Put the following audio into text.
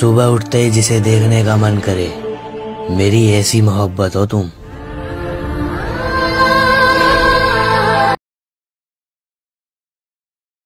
सुबह उठते ही जिसे देखने का मन करे मेरी ऐसी मोहब्बत हो तुम।